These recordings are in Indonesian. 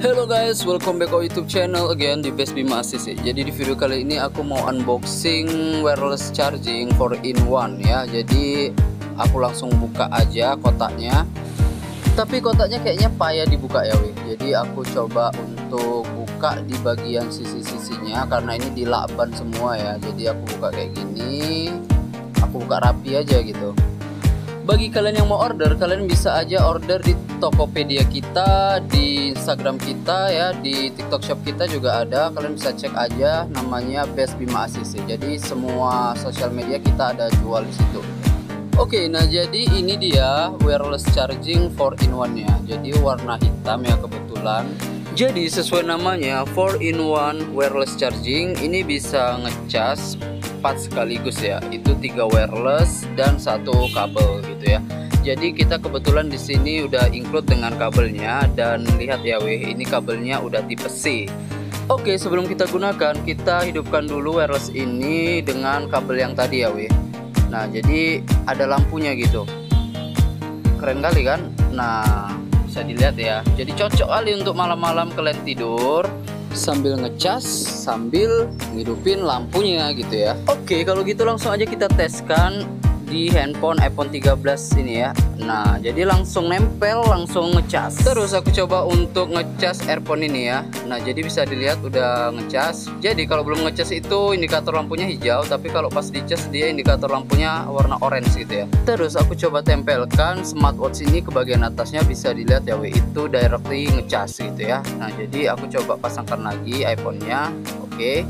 Hello guys, welcome back our YouTube channel again di Best Bima ACC. Jadi di video kali ini aku mau unboxing wireless charging for in one ya. Jadi aku langsung buka aja kotaknya. Tapi kotaknya kayaknya payah dibuka ya wih. Jadi aku coba untuk buka di bagian sisi-sisinya karena ini dilakban semua ya. Jadi aku buka kayak gini. Aku buka rapi aja gitu bagi kalian yang mau order kalian bisa aja order di Tokopedia kita di Instagram kita ya di TikTok Shop kita juga ada. Kalian bisa cek aja namanya Best Bima ACC jadi semua sosial media kita ada jual di situ. Oke nah jadi ini dia wireless charging 4 in 1 nya jadi warna hitam ya kebetulan. Jadi sesuai namanya 4 in 1 wireless charging ini bisa ngecas 4 sekaligus ya. Itu tiga wireless dan satu kabel gitu ya. Jadi kita kebetulan di sini udah include dengan kabelnya dan lihat ya weh ini kabelnya udah tipe C. Oke sebelum kita gunakan kita hidupkan dulu wireless ini dengan kabel yang tadi ya weh. Nah jadi ada lampunya gitu. Keren kali kan? Nah bisa dilihat ya. Jadi cocok kali untuk malam-malam kalian tidur sambil ngecas sambil ngidupin lampunya gitu ya. Oke kalau gitu langsung aja kita teskan di handphone iPhone 13 ini ya. Nah jadi langsung nempel langsung ngecas. Terus aku coba untuk ngecas earphone ini ya. Nah jadi bisa dilihat udah ngecas. Jadi kalau belum ngecas itu indikator lampunya hijau Tapi kalau pas dicas dia indikator lampunya warna orange gitu ya. Terus aku coba tempelkan smartwatch ini ke bagian atasnya Bisa dilihat ya itu directly ngecas gitu ya. Nah jadi aku coba pasangkan lagi iPhone-nya. Oke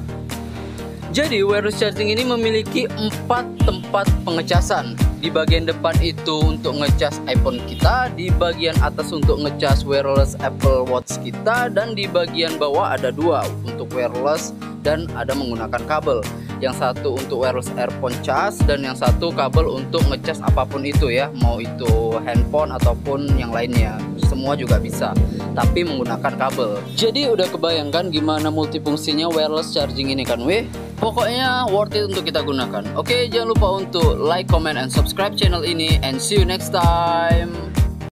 jadi wireless charging ini memiliki empat tempat pengecasan. Di bagian depan itu untuk ngecas iPhone kita, di bagian atas untuk ngecas wireless Apple Watch kita, dan di bagian bawah ada dua untuk wireless dan ada menggunakan kabel. Yang satu untuk wireless earphone cas dan yang satu kabel untuk ngecas apa pun itu ya, mau itu handphone ataupun yang lainnya. Semua juga bisa, tapi menggunakan kabel. Jadi udah kebayangkan gimana multifungsinya wireless charging ini kan, weh? Pokoknya worth it untuk kita gunakan. Oke, jangan lupa untuk like, comment, and subscribe channel ini. And see you next time.